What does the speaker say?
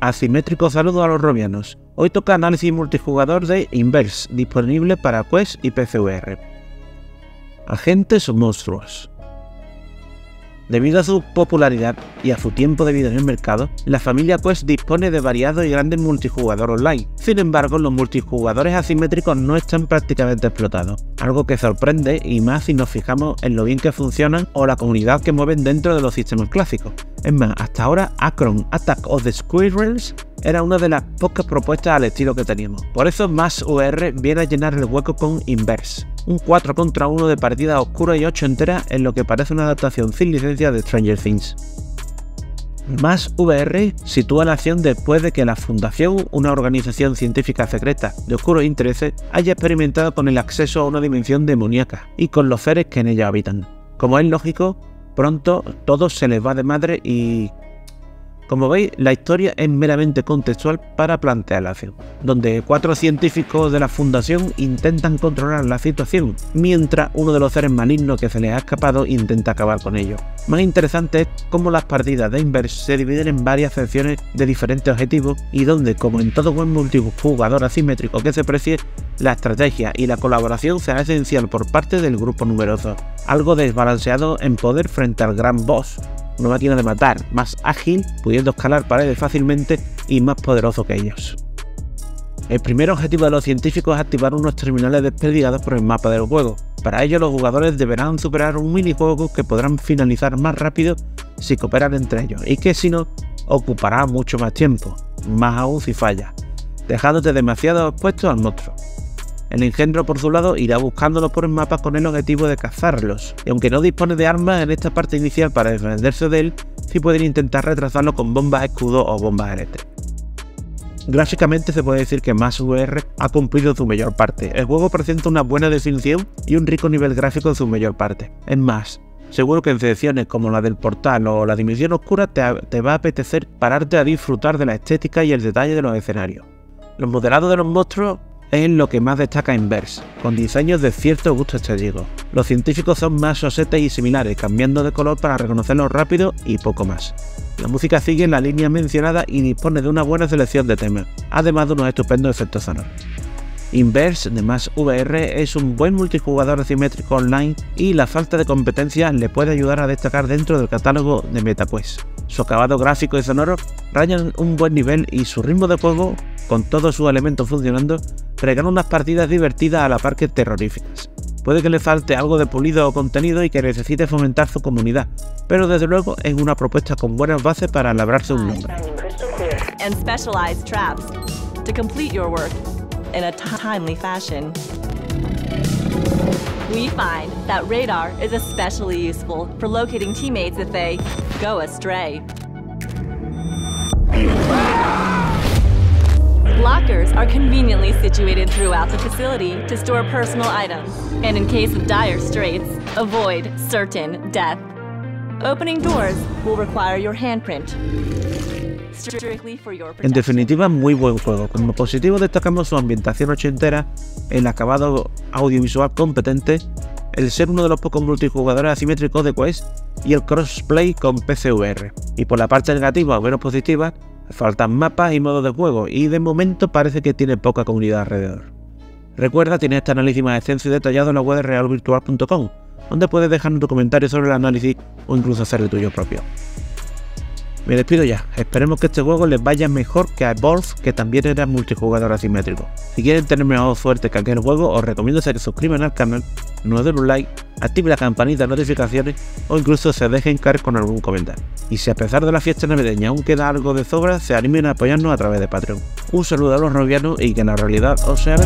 Asimétrico saludo a los robianos. Hoy toca análisis multijugador de Inverse, disponible para Quest y PCVR. Agentes monstruos. Debido a su popularidad y a su tiempo de vida en el mercado, la familia Quest dispone de variados y grandes multijugador online. Sin embargo, los multijugadores asimétricos no están prácticamente explotados, algo que sorprende y más si nos fijamos en lo bien que funcionan o la comunidad que mueven dentro de los sistemas clásicos. Es más, hasta ahora Akron Attack of the Squirrels era una de las pocas propuestas al estilo que teníamos. Por eso Más VR viene a llenar el hueco con Inverse, un 4 contra 1 de partida oscura y 8 enteras en lo que parece una adaptación sin licencia de Stranger Things. Más VR sitúa la acción después de que la Fundación, una organización científica secreta de oscuros intereses, haya experimentado con el acceso a una dimensión demoníaca y con los seres que en ella habitan. Como es lógico, pronto todo se les va de madre y como veis, la historia es meramente contextual para plantear la donde cuatro científicos de la fundación intentan controlar la situación, mientras uno de los seres malignos que se les ha escapado intenta acabar con ellos. Más interesante es cómo las partidas de Inverse se dividen en varias secciones de diferentes objetivos y donde, como en todo buen multijugador asimétrico que se precie, la estrategia y la colaboración será esencial por parte del grupo numeroso, algo desbalanceado en poder frente al gran boss, una máquina de matar más ágil, pudiendo escalar paredes fácilmente y más poderoso que ellos. El primer objetivo de los científicos es activar unos terminales desperdigados por el mapa del juego. Para ello los jugadores deberán superar un minijuego que podrán finalizar más rápido si cooperan entre ellos y que si no ocupará mucho más tiempo, más aún si falla, dejándote demasiado expuesto al monstruo. El engendro por su lado irá buscándolos por el mapa con el objetivo de cazarlos, y aunque no dispone de armas en esta parte inicial para defenderse de él, sí pueden intentar retrasarlo con bombas escudo o bombas eléctricas. Gráficamente se puede decir que Mass VR ha cumplido su mayor parte. El juego presenta una buena definición y un rico nivel gráfico en su mayor parte. Es más, seguro que en secciones como la del portal o la dimensión oscura te, te va a apetecer pararte a disfrutar de la estética y el detalle de los escenarios. Los modelados de los monstruos es lo que más destaca Inverse, con diseños de cierto gusto estético. Los científicos son más sosetes y similares, cambiando de color para reconocerlos rápido y poco más. La música sigue en la línea mencionada y dispone de una buena selección de temas, además de unos estupendos efectos sonoros. Inverse de más VR es un buen multijugador asimétrico online y la falta de competencia le puede ayudar a destacar dentro del catálogo de MetaQuest. Su acabado gráfico y sonoro rayan un buen nivel y su ritmo de juego, con todos sus elementos funcionando, regala unas partidas divertidas a la par que terroríficas. Puede que le falte algo de pulido o contenido y que necesite fomentar su comunidad, pero desde luego es una propuesta con buenas bases para labrarse un nombre. We find that radar is especially useful for locating teammates if they go astray. Lockers are conveniently situated throughout the facility to store personal items, and in case of dire straits, avoid certain death. Opening doors will require your handprint. En definitiva, muy buen juego. Como positivo destacamos su ambientación ochentera, el acabado audiovisual competente, el ser uno de los pocos multijugadores asimétricos de Quest y el crossplay con PCVR. Y por la parte negativa o menos positiva, faltan mapas y modos de juego, y de momento parece que tiene poca comunidad alrededor. Recuerda, tiene este análisis más extenso y detallado en la web de realvirtual.com, donde puedes dejar tu comentario sobre el análisis o incluso hacer el tuyo propio. Me despido ya, esperemos que este juego les vaya mejor que a Evolve, que también era multijugador asimétrico. Si quieren tener mejor suerte que aquel juego, os recomiendo que se suscriban al canal, nos den un like, activen la campanita de notificaciones o incluso se dejen caer con algún comentario. Y si a pesar de la fiesta navideña aún queda algo de sobra, se animen a apoyarnos a través de Patreon. Un saludo a los robianos y que en la realidad os sea.